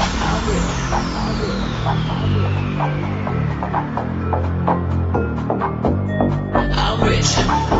I'm rich. I'm rich.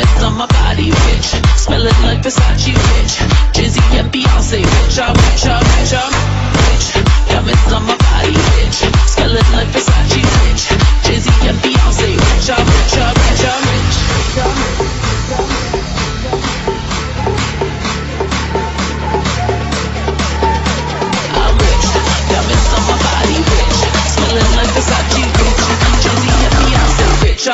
It's my body rich, smelling like Versace